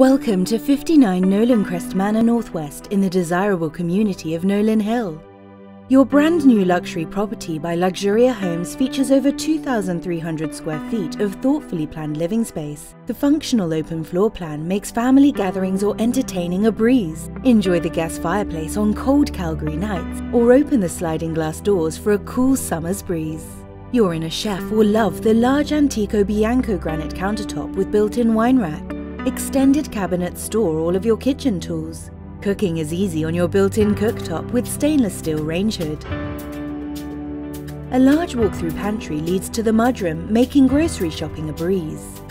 Welcome to 59 Nolancrest Manor Northwest in the desirable community of Nolan Hill. Your brand new luxury property by Luxuria Homes features over 2,300 square feet of thoughtfully planned living space. The functional open floor plan makes family gatherings or entertaining a breeze. Enjoy the gas fireplace on cold Calgary nights or open the sliding glass doors for a cool summer's breeze. Your inner chef will love the large Antico Bianco granite countertop with built-in wine rack Extended cabinets store all of your kitchen tools. Cooking is easy on your built-in cooktop with stainless steel range hood. A large walk-through pantry leads to the mudroom, making grocery shopping a breeze.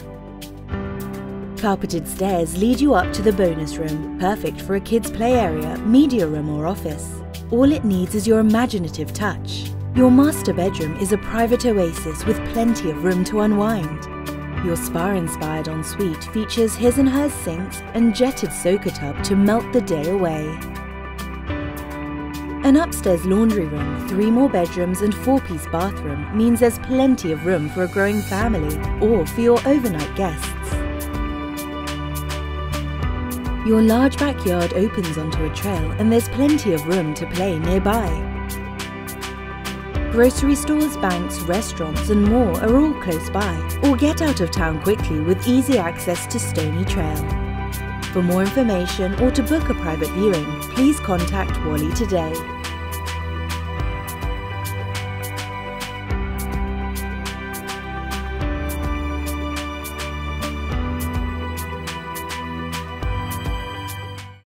Carpeted stairs lead you up to the bonus room, perfect for a kid's play area, media room or office. All it needs is your imaginative touch. Your master bedroom is a private oasis with plenty of room to unwind. Your spa-inspired ensuite features his and hers sinks and jetted soaker tub to melt the day away. An upstairs laundry room, three more bedrooms and four-piece bathroom means there's plenty of room for a growing family or for your overnight guests. Your large backyard opens onto a trail and there's plenty of room to play nearby. Grocery stores, banks, restaurants and more are all close by, or get out of town quickly with easy access to Stoney Trail. For more information or to book a private viewing, please contact Wale today.